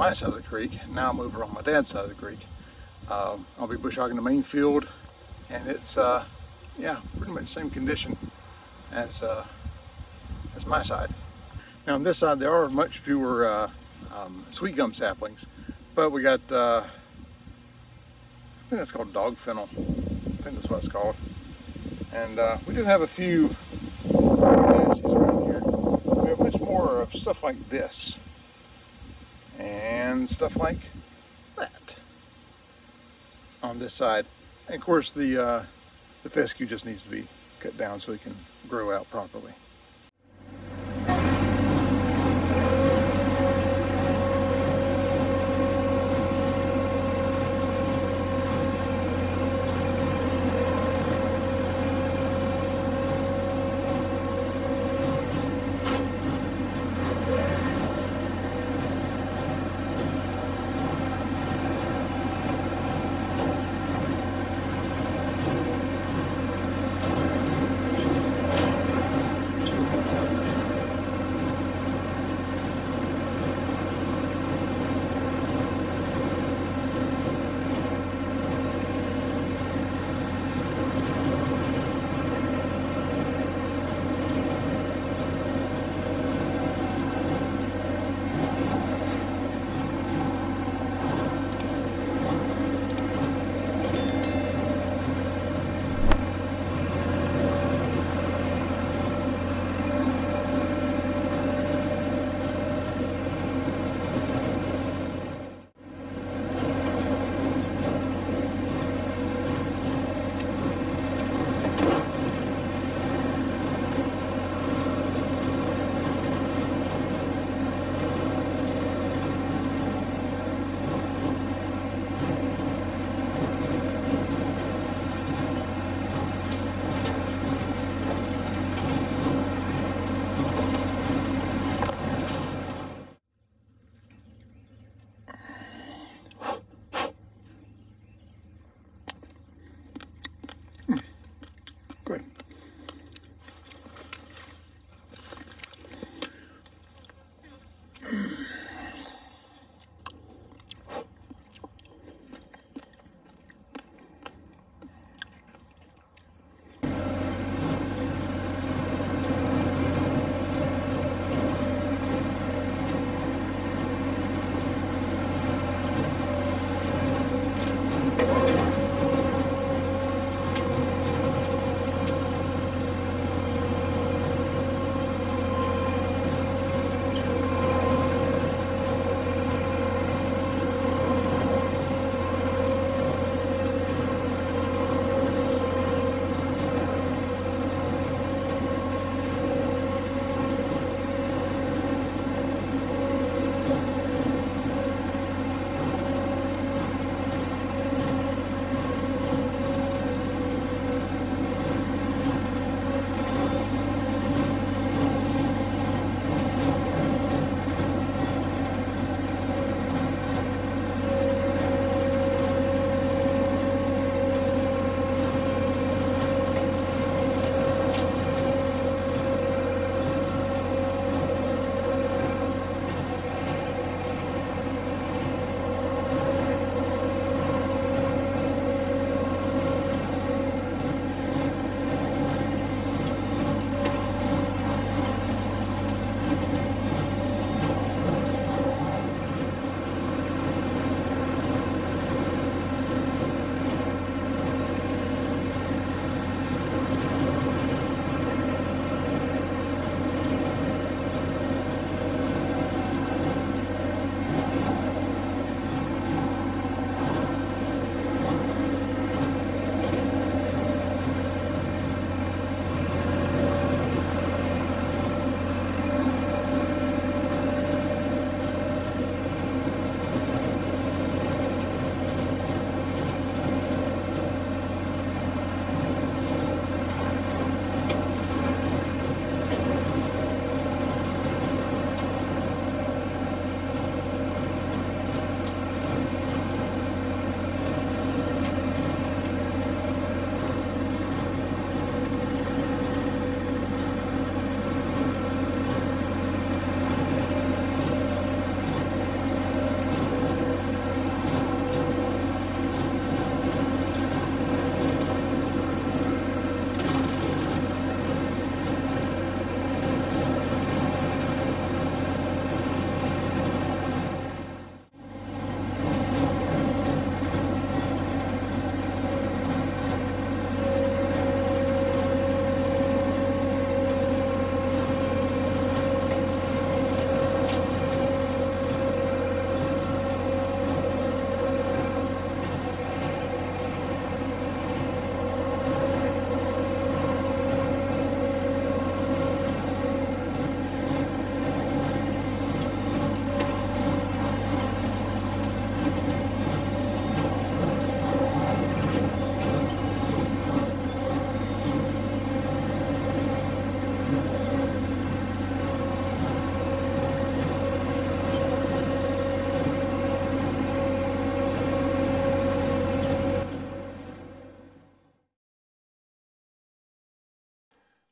my side of the creek. Now I'm over on my dad's side of the creek. Um, I'll be bush hogging the main field, and it's uh, yeah, pretty much the same condition as uh, as my side. Now on this side there are much fewer uh, um, sweet gum saplings, but we got uh, I think that's called dog fennel. I think that's what it's called. And uh, we do have a few around here. We have much more of stuff like this and stuff like that on this side. And of course, the uh, the fescue just needs to be cut down so it can grow out properly.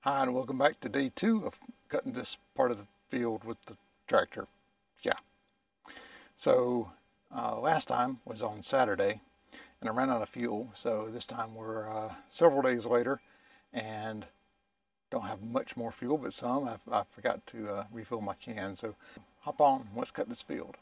Hi, and welcome back to day two of cutting this part of the field with the tractor. Yeah. So uh, last time was on Saturday, and I ran out of fuel. So this time we're uh, several days later, and don't have much more fuel, but some. I, I forgot to uh, refill my can. So hop on, let's cut this field.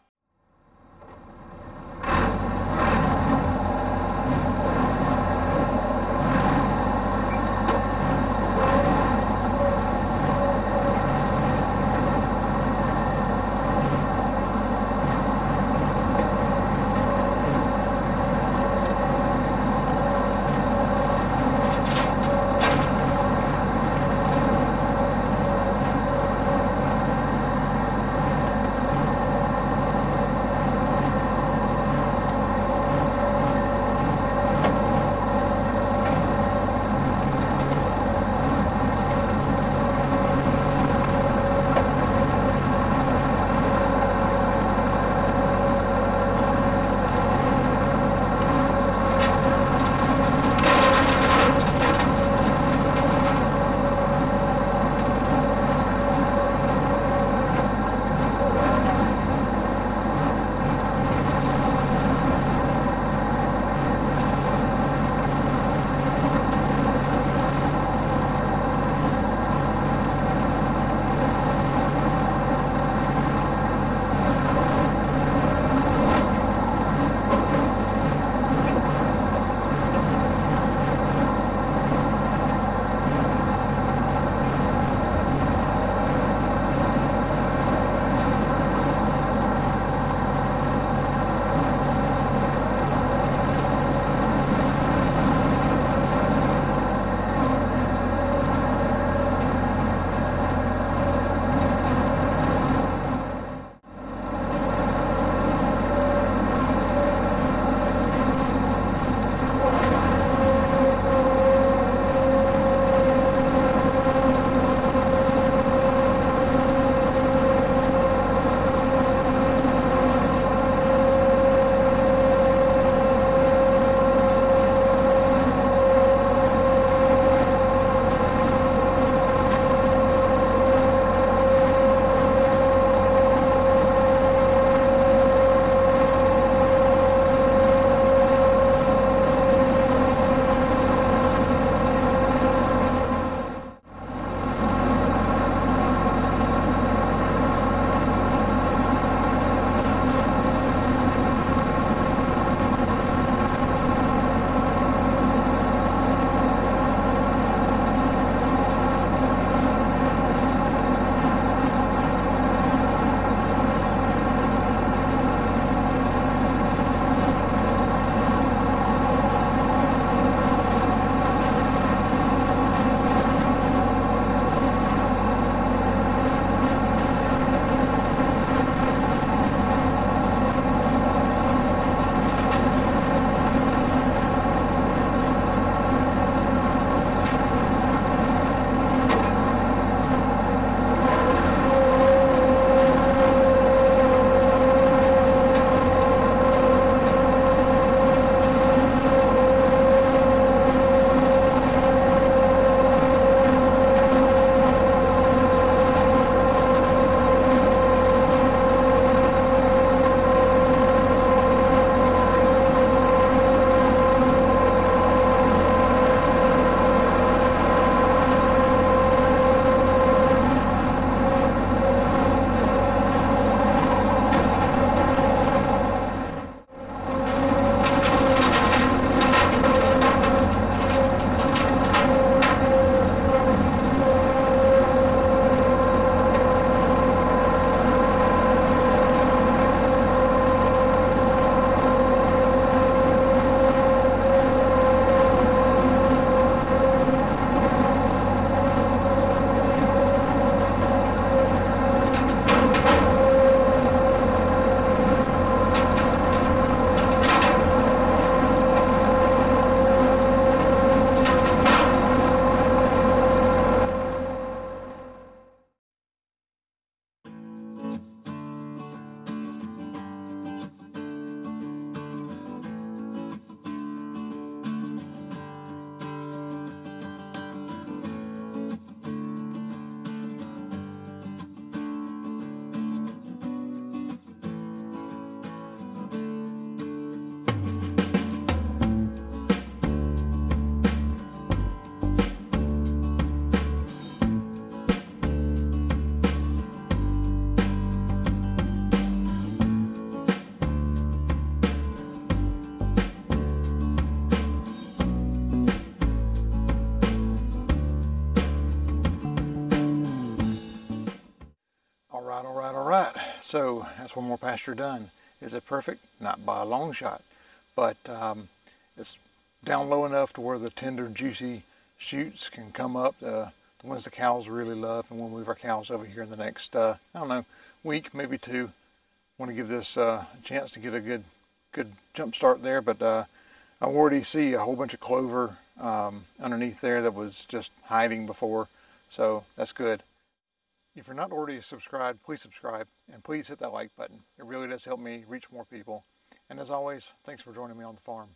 More pasture done. Is it perfect? Not by a long shot, but um, it's down low enough to where the tender, juicy shoots can come up. Uh, the ones the cows really love, and we'll move our cows over here in the next, uh, I don't know, week, maybe two. Want to give this uh, a chance to get a good, good jump start there, but uh, I already see a whole bunch of clover um, underneath there that was just hiding before, so that's good. If you're not already subscribed, please subscribe and please hit that like button. It really does help me reach more people. And as always, thanks for joining me on the farm.